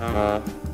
Uh-huh.